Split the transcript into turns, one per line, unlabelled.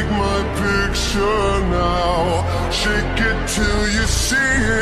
Take my picture now. Shake it till you see it.